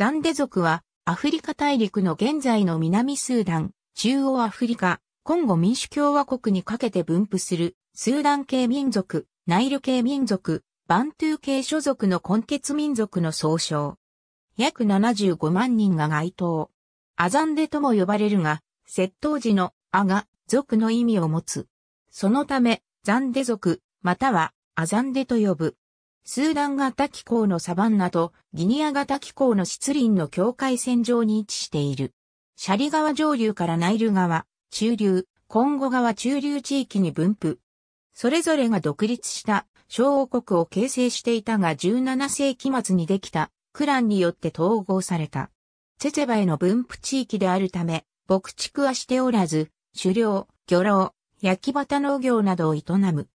ザンデ族はアフリカ大陸の現在の南スーダン、中央アフリカ、コンゴ民主共和国にかけて分布するスーダン系民族、ナイル系民族、バントゥー系諸族の根血民族の総称。約75万人が該当。アザンデとも呼ばれるが、窃盗時のアが族の意味を持つ。そのため、ザンデ族、またはアザンデと呼ぶ。スーダン型気候のサバンナとギニア型気候の湿林の境界線上に位置している。シャリ川上流からナイル川、中流、コンゴ川中流地域に分布。それぞれが独立した小王国を形成していたが17世紀末にできたクランによって統合された。チェチェバへの分布地域であるため、牧畜はしておらず、狩猟、漁労、焼き畑農業などを営む。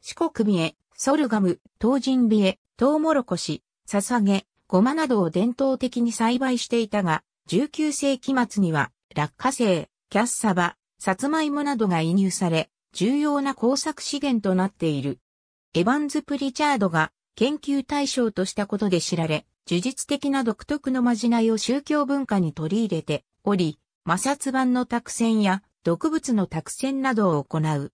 四国美へ、ソルガム、東人美へ、トウモロコシ、ササゲ、ゴマなどを伝統的に栽培していたが、19世紀末には、落花生、キャッサバ、サツマイモなどが移入され、重要な工作資源となっている。エヴァンズ・プリチャードが研究対象としたことで知られ、呪術的な独特のまじないを宗教文化に取り入れており、摩擦板の託線や毒物の託線などを行う。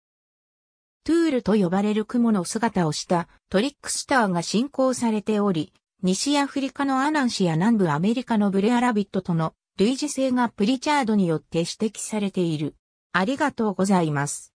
トゥールと呼ばれる雲の姿をしたトリックスターが進行されており、西アフリカのアナンシや南部アメリカのブレアラビットとの類似性がプリチャードによって指摘されている。ありがとうございます。